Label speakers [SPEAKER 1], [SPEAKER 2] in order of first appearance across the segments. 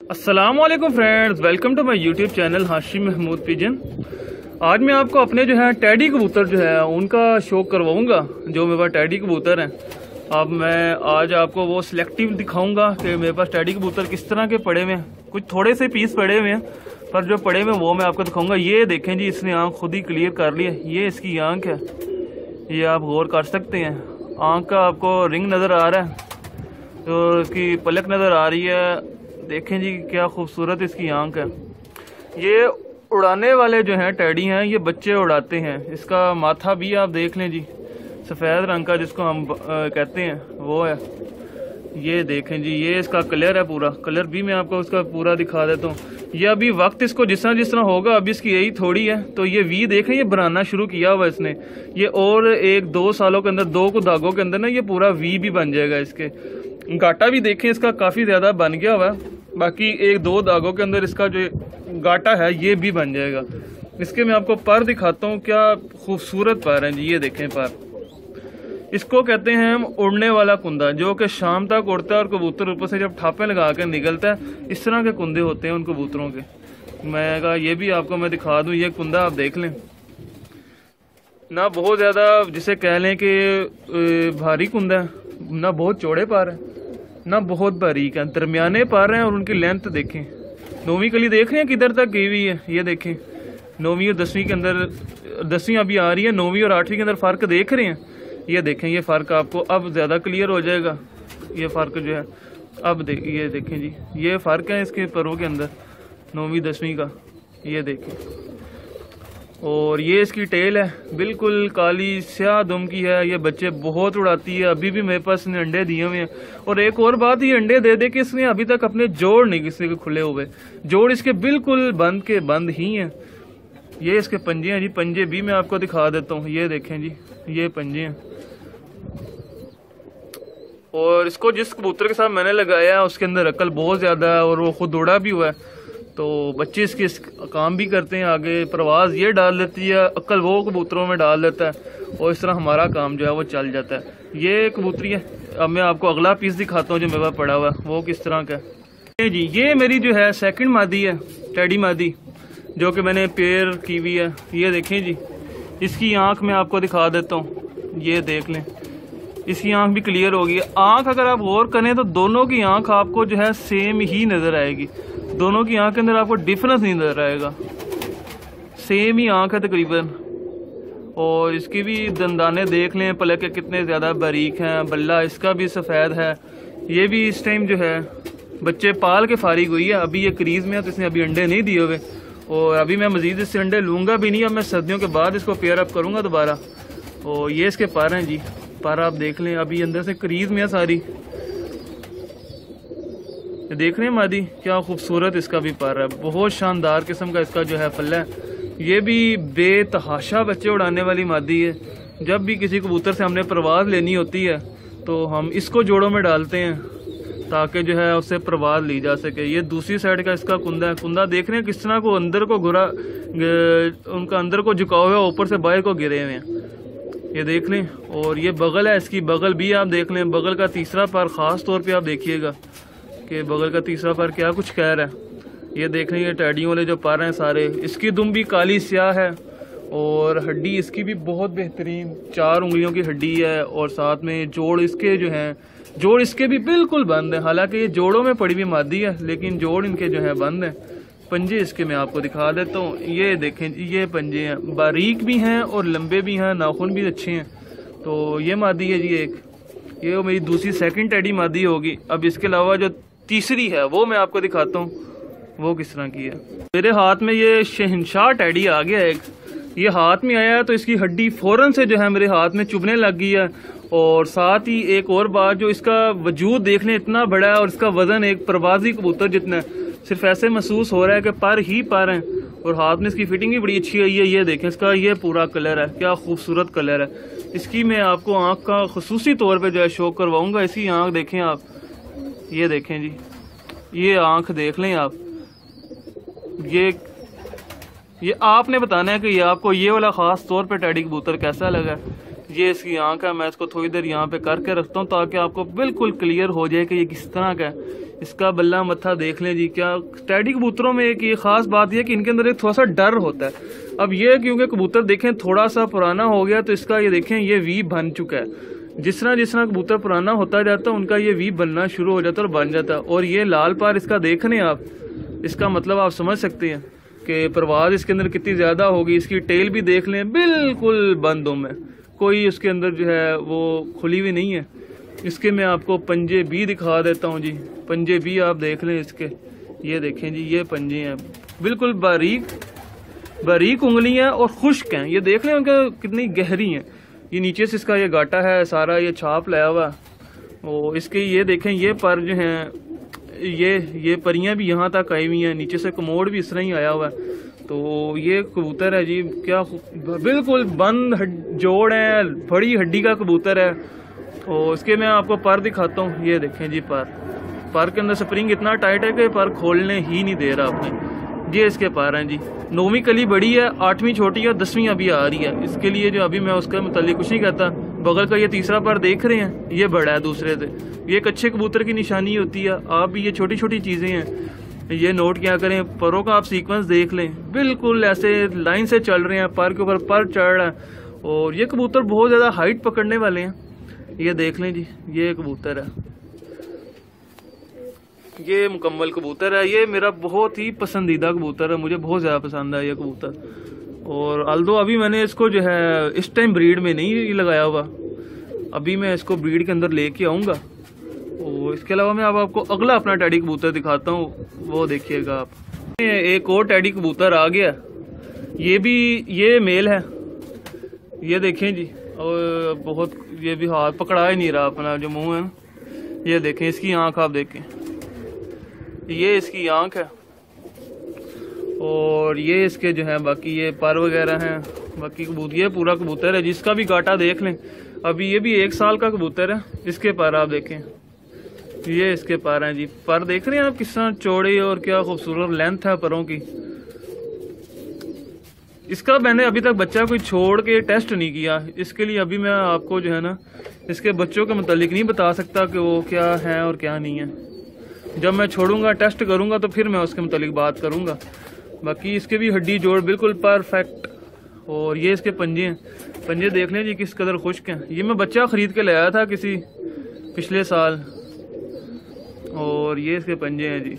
[SPEAKER 1] Aslam friends welcome to my YouTube channel Hashi Mahmood pigeon आज मैं आपको अपने जो है टैडी कबूतर जो है, उनका शो करवाऊँगा, जो मेरे पास टैडी कबूतर हैं। अब मैं आज आपको वो सिलेक्टिव दिखाऊँगा कि मेरे पास टैडी कबूतर किस तरह के पड़े हुए हैं। कुछ थोड़े से पीस पड़े हुए हैं, पर जो पड़े हुए हैं वो मैं आपको दिखाऊँगा। ये देखें जी, इसने आँख खुद ही क्लियर कर ली है। ये इसकी आँख है। ये आप गौर कर सकते हैं। आँख का आपको रिंग नज़र आ रहा है। तो इसकी पलक नज़र आ रही है। देखें जी क्या खूबसूरत इसकी आँख है। ये उड़ाने वाले जो हैं, टैडी हैं, ये बच्चे उड़ाते हैं। इसका माथा भी आप देख लें जी। सफ़ेद रंग का जिसको हम कहते हैं, वो है। ये देखें जी, ये इसका कलर है पूरा। कलर भी मैं आपको उसका पूरा दिखा देता हूँ। ये अभी वक्त इसको जिस तरह जिस तरह होगा, अभी इसकी यही थोड़ी है। तो ये वी देखें, ये बनाना शुरू किया हुआ इसने। ये और एक, दो सालों के अंदर, दो को दागों के अंदर ना ये पूरा वी भी बन जाएगा इसके। घाटा भी देखें, इसका काफ़ी ज़्यादा बन गया हुआ है। बाकी एक दो दागों के अंदर इसका जो गाटा है, ये भी बन जाएगा। इसके मैं आपको पर दिखाता हूँ क्या खूबसूरत पर है जी, ये देखें पर। इसको कहते हैं हम उड़ने वाला कुंदा, जो कि शाम तक उड़ता है और कबूतर ऊपर से जब ठापे लगा कर निकलता है, इस तरह के कुंदे होते हैं उन कबूतरों के। मैं कहा, ये भी आपको मैं दिखा दूँ, ये कुंदा आप देख लें। ना बहुत ज़्यादा जिसे कह लें कि भारी कुंदा है, ना बहुत चौड़े पार है। ना बहुत बारीक है, दरमियाने पार हैं और उनकी लेंथ देखें। नौवीं कली देख रहे हैं किधर तक गई हुई है? ये देखें। नौवीं और दसवीं के अंदर, दसवीं अभी आ रही है, नौवीं और आठवीं के अंदर फ़र्क देख रहे हैं। ये देखें, ये फ़र्क आपको अब ज़्यादा क्लियर हो जाएगा। ये फ़र्क जो है, अब देख ये देखें जी। ये फ़र्क है इसके परों के अंदर, नौवीं, दसवीं का। ये देखें। और ये इसकी टेल है, बिल्कुल काली स्याह दुम की है, ये बच्चे बहुत उड़ाती है, अभी भी मेरे पास इसने अंडे दिए हुए हैं। और एक और बात, ये अंडे दे दे कि इसने अभी तक अपने जोड़ नहीं किसी के खुले हुए। जोड़ इसके बिल्कुल बंद के बंद ही हैं। ये इसके पंजे हैं जी, पंजे भी मैं आपको दिखा देता हूँ। ये देखें जी, ये पंजे हैं। और इसको जिस कबूतर के साथ मैंने लगाया, उसके अंदर अकल बहुत ज़्यादा है और वो खुद उड़ा भी हुआ है। तो बच्चे इसके इस काम भी करते हैं, आगे प्रवाज ये डाल देती है अक्ल वो कबूतरों में डाल देता है, और इस तरह हमारा काम जो है वो चल जाता है। ये कबूतरी है, अब मैं आपको अगला पीस दिखाता हूँ जो मेरे पास पड़ा हुआ है, वो किस तरह का है। जी, ये मेरी जो है सेकंड मादी है टैडी मादी, जो कि मैंने पेयर की हुई है। ये देखें जी, इसकी आँख मैं आपको दिखा देता हूँ, ये देख लें। इसकी आँख भी क्लियर होगी। आँख अगर आप गौर करें तो दोनों की आँख आपको जो है सेम ही नज़र आएगी। दोनों की आँख के अंदर आपको डिफरेंस नहीं नज़र आएगा। सेम ही आँख है तकरीबन। और इसकी भी दंदाने देख लें, पलक के कितने ज़्यादा बारीक हैं, बल्ला इसका भी सफ़ेद है। ये भी इस टाइम जो है, बच्चे पाल के फारिग हुई है। अभी ये क्रीज़ में है तो इसने अभी अंडे नहीं दिए हुए। और अभी मैं मज़ीद इससे अंडे लूँगा भी नहीं अब मैं सर्दियों के बाद इसको पेयर अप करूँगा दोबारा। और ये इसके पर हैं जी। पारा आप देख लें, अभी अंदर से क्रीज़ में है सारी। ये देख रहे हैं मादी, क्या खूबसूरत इसका भी पर है। बहुत शानदार किस्म का इसका जो है पल्ला है। ये भी बेतहाशा बच्चे उड़ाने वाली मादी है। जब भी किसी कबूतर से हमने प्रवाज लेनी होती है तो हम इसको जोड़ों में डालते हैं, ताकि जो है उससे प्रवाज ली जा सके। ये दूसरी साइड का इसका कुंदा है। कुंदा देख रहे हैं किस तरह को अंदर को घुरा उनका अंदर को झुकाव हुआ ऊपर से बाहर को गिरे हुए हैं। ये देख लें, और ये बगल है इसकी। बगल भी आप देख लें, बगल का तीसरा पार ख़ास तौर पे आप देखिएगा। कि बगल का तीसरा पर क्या कुछ कह रहा है? ये देख रहे हैं टैडियों वाले जो पर हैं सारे। इसकी दुम भी काली स्याह है और हड्डी इसकी भी बहुत बेहतरीन। चार उंगलियों की हड्डी है और साथ में जोड़ इसके जो हैं, जोड़ इसके भी बिल्कुल बंद है। हालाँकि ये जोड़ों में पड़ी हुई मादी है, लेकिन जोड़ इनके जो है बंद है। पंजे इसके मैं आपको दिखा देता हूँ। ये देखें, ये पंजे हैं। बारीक भी हैं और लंबे भी हैं, नाखून भी अच्छे हैं। तो ये मादी है जी एक। ये मेरी दूसरी सेकंड टैडी मादी होगी। अब इसके अलावा जो तीसरी है, वो मैं आपको दिखाता हूँ। वो किस तरह की है? मेरे हाथ में ये शहनशाह टैडी आ गया एक। ये हाथ में आया है तो इसकी हड्डी फ़ौरन से जो है मेरे हाथ में चुभने लग गई है। और साथ ही एक और बात, जो इसका वजूद देखने इतना बड़ा है और इसका वज़न एक प्रवाजी कबूतर जितना है, सिर्फ़ ऐसे महसूस हो रहा है कि पर ही पर हैं। और हाथ में इसकी फिटिंग भी बड़ी अच्छी आई है, ये देखें, इसका ये पूरा कलर है, क्या खूबसूरत कलर है। इसकी मैं आपको आँख का खसूसी तौर पर जो है शो करवाऊँगा इसी आँख देखें आप। ये देखें जी। ये आँख देख लें आप। ये ये आपने बताना है कि ये आपको ये वाला ख़ास तौर पे टैडी कबूतर कैसा लगा? ये इसकी आँख है, मैं इसको थोड़ी देर यहाँ पे करके रखता हूँ ताकि आपको बिल्कुल क्लियर हो जाए कि ये किस तरह का है। इसका बल्ला मत्था देख लें जी, क्या टैडी कबूतरों में एक ये खास बात यह कि इनके अंदर एक थोड़ा सा डर होता है। अब ये क्योंकि कबूतर देखें थोड़ा सा पुराना हो गया तो इसका ये देखें, ये वी बन चुका है। जिस तरह जिस तरह कबूतर पुराना होता जाता, उनका ये वी बनना शुरू हो जाता और बन जाता। और ये लाल पार इसका देख रहे आप? इसका मतलब आप समझ सकते हैं कि परवाज इसके अंदर कितनी ज़्यादा होगी। इसकी टेल भी देख लें, बिल्कुल बंद हो मैं। कोई उसके अंदर जो है, वो खुली हुई नहीं है। इसके मैं आपको पंजे भी दिखा देता हूँ जी। पंजे भी आप देख लें इसके। ये देखें जी, ये पंजे हैं। बिल्कुल बारीक बारीक उंगलियाँ और खुश्क हैं। ये देख लें उनका कितनी गहरी हैं। ये नीचे से इसका ये गाटा है, सारा ये छाप लाया हुआ और इसके ये देखें, ये पर जो हैं, ये ये परियाँ भी यहाँ तक आई हुई हैं, नीचे से कमोड भी इस तरह ही आया हुआ है। तो ये कबूतर है जी, क्या बिल्कुल बंद जोड़ है, बड़ी हड्डी का कबूतर है। और इसके मैं आपको पर दिखाता हूँ, ये देखें जी पर। पर के अंदर स्प्रिंग इतना टाइट है कि पर खोलने ही नहीं दे रहा अपने। ये इसके पर हैं जी। नौवीं कली बड़ी है, आठवीं छोटी है दसवीं अभी आ रही है। इसके लिए जो अभी मैं उसके मतलब कुछ नहीं कहता, बगल का ये तीसरा पर देख रहे हैं, ये बड़ा है दूसरे से। ये एक अच्छे कबूतर की निशानी होती है, आप भी ये छोटी छोटी चीज़ें हैं। ये नोट क्या करें, परों का आप सीक्वेंस देख लें। बिल्कुल ऐसे लाइन से चल रहे हैं, पर के ऊपर पर चढ़ रहा है। और ये कबूतर बहुत ज़्यादा हाइट पकड़ने वाले हैं। ये देख लें जी, ये कबूतर है। ये मुकम्मल कबूतर है, ये मेरा बहुत ही पसंदीदा कबूतर है, मुझे बहुत ज़्यादा पसंद है ये कबूतर। और अल्दो अभी मैंने इसको जो है, इस टाइम ब्रीड में नहीं लगाया हुआ। अभी मैं इसको ब्रीड के अंदर लेके आऊँगा। और इसके अलावा मैं अब आपको अगला अपना टैडी कबूतर दिखाता हूँ, वो देखिएगा आप। एक और टैडी कबूतर आ गया। ये भी, ये मेल है। ये देखें जी, और बहुत, ये भी हाथ पकड़ा ही नहीं रहा अपना, जो मुँह है ये देखें, इसकी आँख आप देखें। ये इसकी आँख है। और ये इसके जो है, बाकी ये पर वगैरह हैं। बाकी कबूतर ये पूरा कबूतर है, जिसका भी काटा देख लें। अभी ये भी एक साल का कबूतर है, इसके पर आप देखें। ये इसके पर हैं जी। पर देख रहे हैं आप किस तरह चौड़े और क्या खूबसूरत लेंथ है परों की। इसका मैंने अभी तक बच्चा कोई छोड़ के टेस्ट नहीं किया। इसके लिए अभी मैं आपको जो है ना, इसके बच्चों के मतलब नहीं बता सकता कि वो क्या है और क्या नहीं है। जब मैं छोड़ूँगा टेस्ट करूँगा तो फिर मैं उसके मतलब बात करूँगा। बाकी इसके भी हड्डी जोड़ बिल्कुल परफेक्ट और ये इसके पंजे हैं। पंजे देख लें जी, किस कदर खुश्क हैं। ये मैं बच्चा ख़रीद के लाया था किसी पिछले साल। और ये इसके पंजे हैं जी।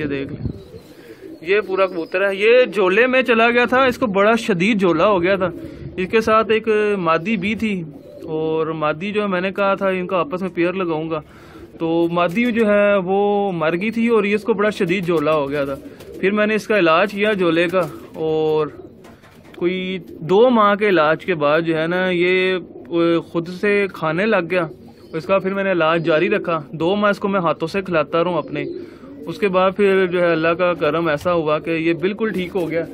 [SPEAKER 1] ये देख लें। ये पूरा कबूतर है। ये झोले में चला गया था। इसको बड़ा शदीद झोला हो गया था। इसके साथ एक मादी भी थी। और मादी जो मैंने कहा था, इनका आपस में पेयर लगाऊँगा। तो मादी जो है, वो मर गई थी और ये इसको बड़ा शदीद झोला हो गया था। फिर मैंने इसका इलाज किया झोले का और कोई दो माह के इलाज के बाद जो है ना, ये खुद से खाने लग गया। इसका फिर मैंने इलाज जारी रखा। दो माह इसको मैं हाथों से खिलाता रहूँ अपने। उसके बाद फिर जो है, अल्लाह का करम ऐसा हुआ कि ये बिल्कुल ठीक हो गया।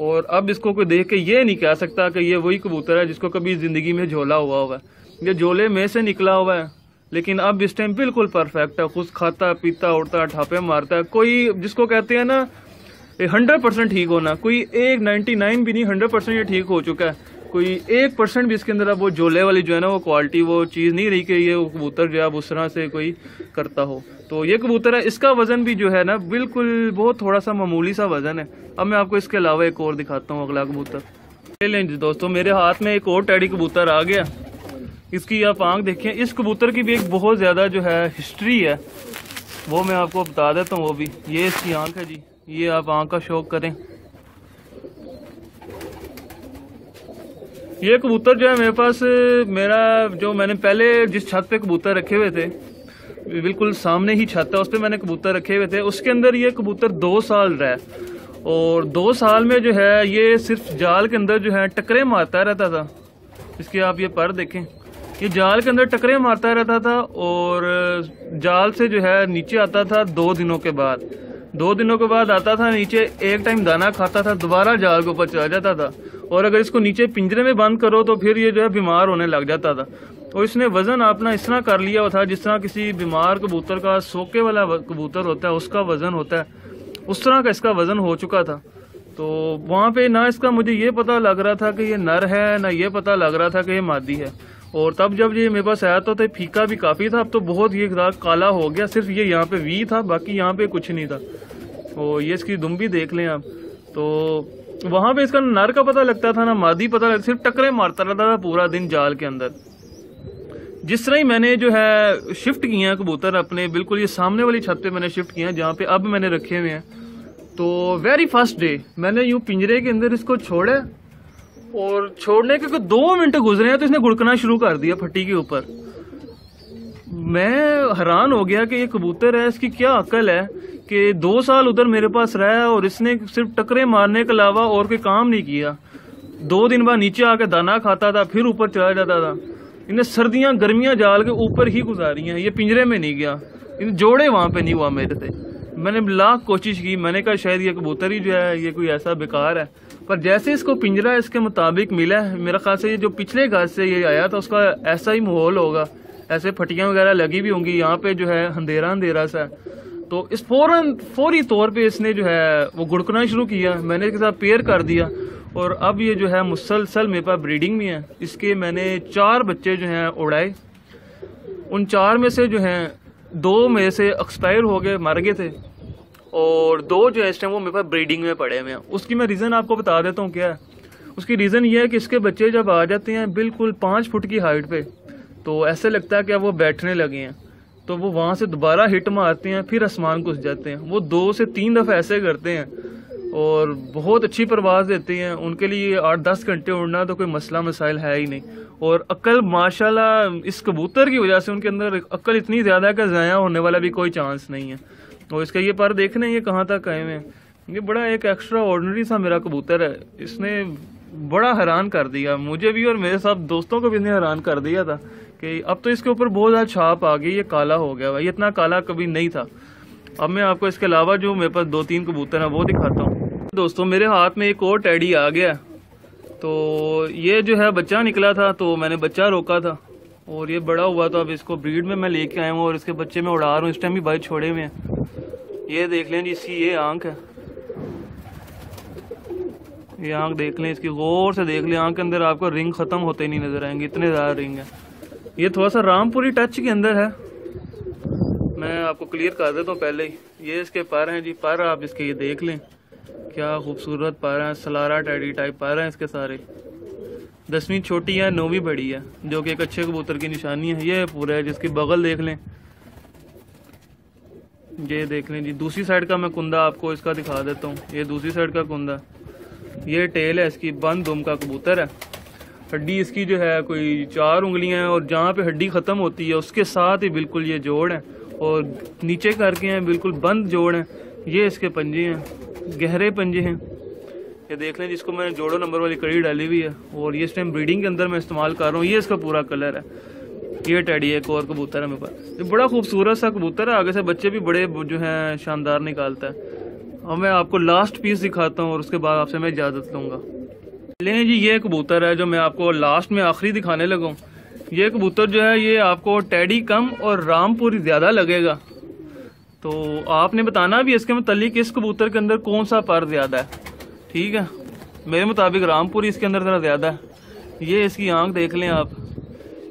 [SPEAKER 1] और अब इसको कोई देख के ये नहीं कह सकता कि ये वही कबूतर है जिसको कभी ज़िंदगी में झोला हुआ हुआ है ये झोले में से निकला हुआ है। लेकिन अब इस टाइम बिल्कुल परफेक्ट है। खुद खाता, पीता, उड़ता ठापे मारता है। कोई जिसको कहते हैं ना हंड्रेड परसेंट ठीक होना। कोई एक नाइन्टी नाइन भी नहीं हंड्रेड परसेंट ये ठीक हो चुका है। कोई एक परसेंट भी इसके अंदर अब वो जोले वाली जो है ना, वो क्वालिटी वो चीज़ नहीं रही कि ये कबूतर जो है उस तरह से कोई करता हो। तो ये कबूतर है। इसका वज़न भी जो है ना, बिल्कुल बहुत थोड़ा सा मामूली सा वज़न है। अब मैं आपको इसके अलावा एक और दिखाता हूँ, अगला कबूतर। ले लें दोस्तों, मेरे हाथ में एक और टैडी कबूतर आ गया। इसकी आप आँख देखें, इस कबूतर की भी एक बहुत ज़्यादा जो है हिस्ट्री है। वो मैं आपको बता देता हूँ वो भी ये इसकी आँख है जी। ये आप आँख का शौक करें। ये कबूतर जो है मेरे पास, मेरा जो मैंने पहले जिस छत पे कबूतर रखे हुए थे, बिल्कुल सामने ही छत है, उस पर मैंने कबूतर रखे हुए थे। उसके अंदर ये कबूतर दो साल रहा और दो साल में जो है, ये सिर्फ़ जाल के अंदर जो है टकरे मारता रहता था। इसके आप ये पर देखें। ये जाल के अंदर टकरे मारता रहता था और जाल से जो है नीचे आता था दो दिनों के बाद। दो दिनों के बाद आता था नीचे, एक टाइम दाना खाता था, दोबारा जाल के ऊपर चला जाता था। और अगर इसको नीचे पिंजरे में बंद करो तो फिर ये जो है बीमार होने लग जाता था। और इसने वज़न अपना इस तरह कर लिया था जिस तरह किसी बीमार कबूतर का, सोके वाला कबूतर होता है, उसका वज़न होता है। उस तरह का इसका वज़न हो चुका था। तो वहाँ पे ना इसका मुझे ये पता लग रहा था कि ये नर है, ना ये पता लग रहा था कि ये मादी है। और तब जब ये मेरे पास आया था तो फीका भी काफ़ी था, अब तो बहुत ये काला हो गया, सिर्फ़ ये यहाँ पे वी था, बाकी यहाँ पे कुछ नहीं था। और ये इसकी दुम भी देख लें आप। तो वहाँ पे इसका नर का पता लगता था ना, मादी पता लगता, सिर्फ़ टकरे मारता रहता था पूरा दिन जाल के अंदर। जिस तरह ही मैंने जो है शिफ्ट किया कबूतर अपने, बिल्कुल ये सामने वाली छत पे मैंने शिफ्ट किया जहाँ पे अब मैंने रखे हुए हैं। तो वेरी फ़र्स्ट डे मैंने यूँ पिंजरे के अंदर इसको छोड़ा और छोड़ने के दो मिनट गुजरे हैं तो इसने गुड़कना शुरू कर दिया फट्टी के ऊपर। मैं हैरान हो गया कि ये कबूतर है, इसकी क्या अकल है कि दो साल उधर मेरे पास रहा और इसने सिर्फ़ टकरे मारने के अलावा और कोई काम नहीं किया। दो दिन बाद नीचे आके दाना खाता था, फिर ऊपर चला जाता था। इन्हें सर्दियाँ, गर्मियाँ जाल के ऊपर ही गुजारी हैं, ये पिंजरे में नहीं गया। इन जोड़े वहाँ पे नहीं हुआ मेरे से मैंने लाख कोशिश की, मैंने कहा शायद ये कबूतर ही जो है, ये कोई ऐसा बेकार है। पर जैसे इसको पिंजरा इसके मुताबिक मिला है, मेरा ख्याल से ये जो पिछले घर से ये आया था, उसका ऐसा ही माहौल होगा। ऐसे फटियाँ वगैरह लगी भी होंगी, यहाँ पे जो है अंधेरा अंधेरा सा। तो इस फ़ौरन, फौरी तौर पे इसने जो है, वो गुड़कना शुरू किया। मैंने इसके साथ पेयर कर दिया। और अब ये जो है, मुसलसल मेरे पास ब्रीडिंग में है। इसके मैंने चार बच्चे जो हैं, उड़ाए। उन चार में से जो हैं, दो में से एक्सपायर हो गए, मर गए थे। और दो जो है इस टाइम वो मेरे पास ब्रीडिंग में पड़े हुए हैं। उसकी मैं रीज़न आपको बता देता हूँ क्या है। उसकी रीज़न ये है कि इसके बच्चे जब आ जाते हैं बिल्कुल पाँच फुट की हाइट पे तो ऐसे लगता है कि अब वो बैठने लगे हैं। तो वो वहाँ से दोबारा हिट मारते हैं, फिर आसमान घुस जाते हैं। वो दो से तीन दफ़ा ऐसे करते हैं और बहुत अच्छी परवाज देते हैं। उनके लिए आठ दस घंटे उड़ना तो कोई मसला मसाइल है ही नहीं। और अक्ल माशाल्लाह इस कबूतर की वजह से उनके अंदर अक्ल इतनी ज़्यादा है कि ज़ाया होने वाला भी कोई चांस नहीं है। और इसका ये पर देखने ये कहाँ तक आए हुए ये बड़ा एक एक्स्ट्रा ऑर्डनरी सा मेरा कबूतर है। इसने बड़ा हैरान कर दिया। मुझे भी और मेरे साथ दोस्तों को भी इसने हैरान कर दिया था कि अब तो इसके ऊपर बहुत ज़्यादा छाप आ गई, ये काला हो गया भाई। इतना काला कभी नहीं था। अब मैं आपको इसके अलावा जो मेरे पास दो तीन कबूतर हैं, वो दिखाता हूँ। दोस्तों, मेरे हाथ में एक और टैडी आ गया। तो ये जो है, बच्चा निकला था तो मैंने बच्चा रोका था। और ये बड़ा हुआ तो अब इसको ब्रीड में मैं लेके आया हूँ और इसके बच्चे में उड़ा रहा हूँ। इस टाइम भी भाई छोड़े हुए हैं। ये देख लें जी, इसकी ये आँख है। ये आँख देख लें, इसकी गौर से देख लें, आँख के अंदर आपको रिंग ख़त्म होते नहीं नज़र आएँगे, इतने ज़्यादा रिंग है। ये थोड़ा सा रामपुरी टच के अंदर है। मैं आपको क्लियर कर देता हूँ पहले ही। ये इसके पैर हैं जी, पैर आप इसके ये देख लें। क्या खूबसूरत पैर हैं सलारा टैडी टाइप पैर हैं इसके सारे। दसवीं छोटी है, नौवीं बड़ी है, जो कि एक अच्छे कबूतर की निशानी है। ये पूरा है जिसकी बगल देख लें। ये देख लें जी, दूसरी साइड का मैं कुंदा आपको इसका दिखा देता हूँ। ये दूसरी साइड का कुंदा। ये टेल है, इसकी बंद दुम का कबूतर है। हड्डी इसकी जो है, कोई चार उंगलियाँ हैं और जहाँ पे हड्डी ख़त्म होती है, उसके साथ ही बिल्कुल ये जोड़ है और नीचे करके हैं, बिल्कुल बंद जोड़ हैं। ये इसके पंजे हैं, गहरे पंजे हैं। ये देख लें जिसको मैंने जोड़ो नंबर वाली कड़ी डाली हुई है और ये इस टाइम ब्रीडिंग के अंदर मैं इस्तेमाल कर रहा हूँ। ये इसका पूरा कलर है। ये टैडी, एक और कबूतर है मेरे पास। ये बड़ा खूबसूरत सा कबूतर है, आगे से बच्चे भी बड़े जो हैं, शानदार निकालता है। और मैं आपको लास्ट पीस दिखाता हूँ, और उसके बाद आपसे मैं इजाज़त लूँगा। लें जी, ये कबूतर है जो मैं आपको लास्ट में आखिरी दिखाने लगा ये कबूतर जो है, ये आपको टैडी कम और रामपुरी ज़्यादा लगेगा। तो आपने बताना भी इसके मतलब इस कबूतर के अंदर कौन सा पर ज़्यादा है। ठीक है? मेरे मुताबिक रामपुरी इसके अंदर ज़रा ज़्यादा है। ये इसकी आँख देख लें आप।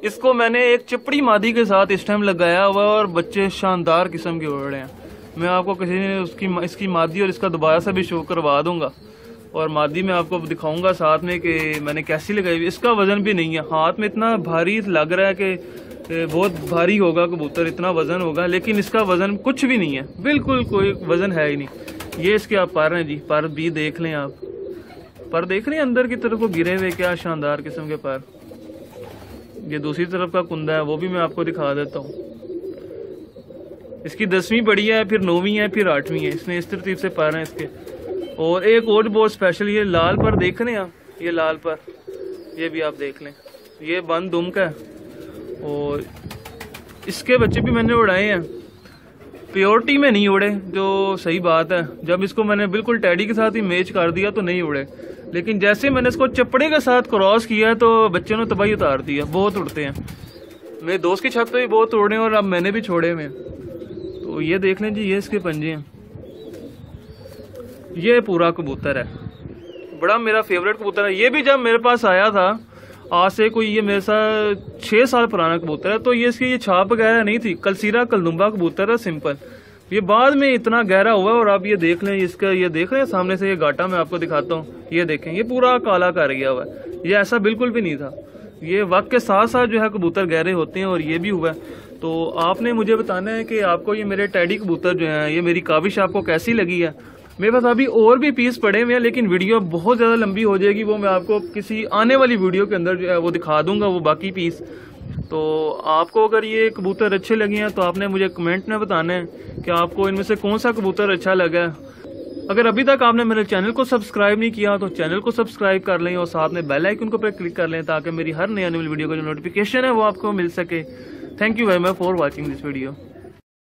[SPEAKER 1] इसको मैंने एक चिपड़ी मादी के साथ इस टाइम लगाया हुआ और बच्चे शानदार किस्म के उड़ रहे हैं। मैं आपको किसी ने उसकी इसकी मादी और इसका दोबारा से भी शो करवा दूँगा। और मादी में आपको दिखाऊँगा साथ में कि मैंने कैसी लगाई हुई इसका वज़न भी नहीं है। हाथ में इतना भारी लग रहा है कि बहुत भारी होगा कबूतर, इतना वज़न होगा, लेकिन इसका वज़न कुछ भी नहीं है। बिल्कुल कोई वज़न है ही नहीं। ये इसके आप पर हैं जी। पर भी देख लें आप। पर देख रहे हैं अंदर की तरफ़ को गिरे हुए क्या शानदार किस्म के पर। ये दूसरी तरफ़ का कुंदा है, वो भी मैं आपको दिखा देता हूँ। इसकी दसवीं बड़ी है, फिर नौवीं है, फिर आठवीं है। इसमें इस तरतीब से पर हैं इसके। और एक और बहुत स्पेशल ये लाल पर देख रहे हैं आप? ये लाल पर। ये भी आप देख लें। ये बंद दुम का है। और इसके बच्चे भी मैंने उड़ाए हैं। प्योरिटी में नहीं उड़े, जो सही बात है। जब इसको मैंने बिल्कुल टैडी के साथ ही मैच कर दिया तो नहीं उड़े। लेकिन जैसे ही मैंने इसको चपड़े के साथ क्रॉस किया तो बच्चों ने तबाही उतार दिया बहुत उड़ते हैं। मेरे दोस्त की छत पे भी बहुत उड़े और अब मैंने भी छोड़े हुए तो ये देख लें जी, ये इसके पंजे हैं। ये पूरा कबूतर है। बड़ा मेरा फेवरेट कबूतर है। ये भी जब मेरे पास आया था, आज से कोई ये मेरे साथ छः साल पुराना कबूतर है तो ये इसकी ये छाप वगैरह नहीं थी। कलसीरा कलदुम्बा कबूतर है सिंपल ये बाद में इतना गहरा हुआ और आप ये देख लें, इसका ये देख रहे हैं सामने से ये गाटा मैं आपको दिखाता हूँ। ये देखें, ये पूरा काला कर गया हुआ है। ये ऐसा बिल्कुल भी नहीं था। ये वक्त के साथ साथ जो है कबूतर गहरे होते हैं और ये भी हुआ है। तो आपने मुझे बताना है कि आपको ये मेरे टैडी कबूतर जो है, ये मेरी काविश आपको कैसी लगी है? मेरे पास अभी और भी पीस पड़े हुए हैं, लेकिन वीडियो बहुत ज़्यादा लंबी हो जाएगी, वो मैं आपको किसी आने वाली वीडियो के अंदर जो है वो दिखा दूँगा, वो बाकी पीस तो आपको अगर ये कबूतर अच्छे लगे हैं तो आपने मुझे कमेंट में बताना है कि आपको इनमें से कौन सा कबूतर अच्छा लगा। अगर अभी तक आपने मेरे चैनल को सब्सक्राइब नहीं किया तो चैनल को सब्सक्राइब कर लें और साथ में बेल आइकन को पर क्लिक कर लें ताकि मेरी हर नई आने वाली वीडियो का जो नोटिफिकेशन है, वो आपको मिल सके। Thank you very much for watching this video